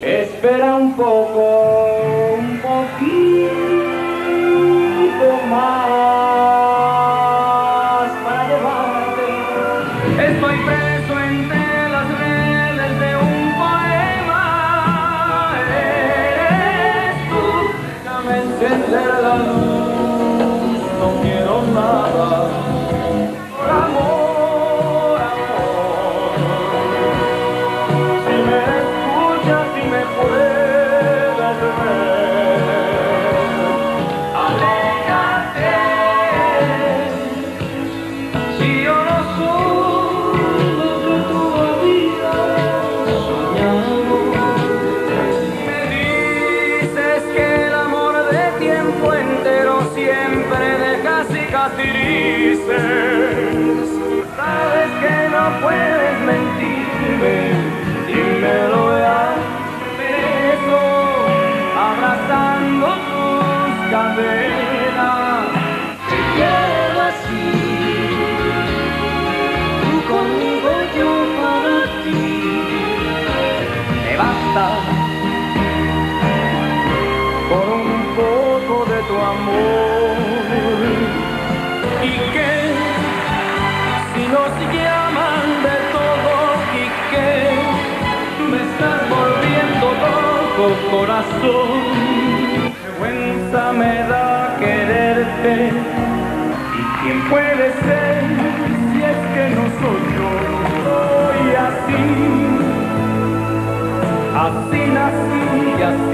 Espera un poco, un poquito más para llevarte. Estoy preso entre las redes de un poema. Eres tú, déjame encender la luz. Cicatrices. Sabes que no puedes mentirme, dímelo ya. Beso, abrazando tus cadenas. Corazón. Vergüenza me da quererte y quién puede ser si es que no soy yo. Soy así, así nací así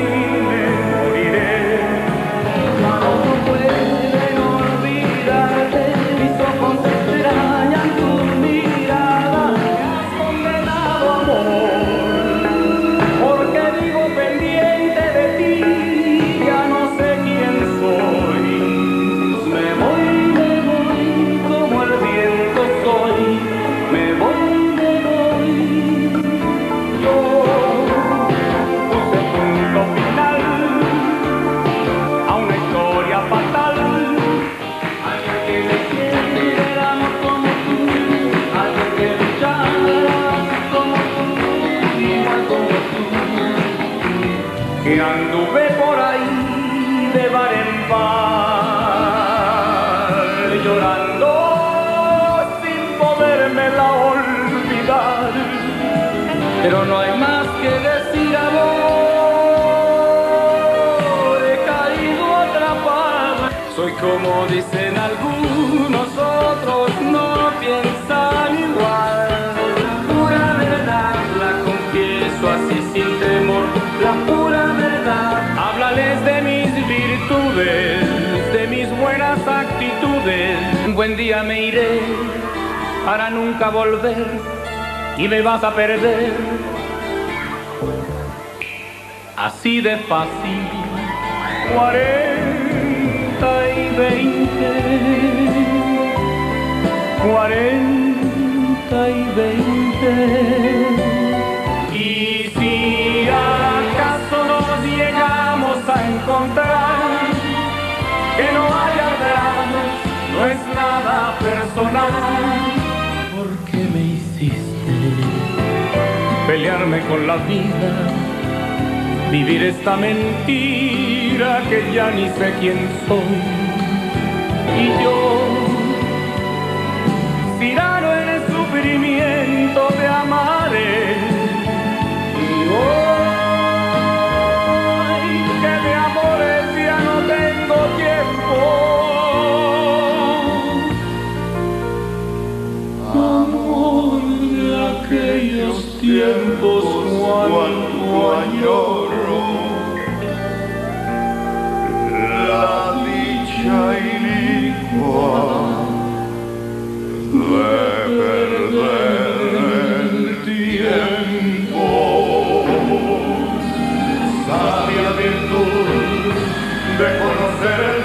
Que anduve por ahí de bar en bar, llorando sin podérmela olvidar. Pero no hay más que decir amor, he caído atrapado. Soy como dicen algunos otros, no piensan actitudes. Un buen día me iré para nunca volver y me vas a perder. Así de fácil, cuarenta y veinte, cuarenta y veinte. Y si acaso nos llegamos a encontrar, nada personal. ¿Por qué me hiciste pelearme con la vida? Vivir esta mentira que ya ni sé quién soy. Y yo, tirano en el sufrimiento te amaré. Aquellos tiempos cuando añoro la dicha inicua de perder el tiempo. Sabia virtud de conocer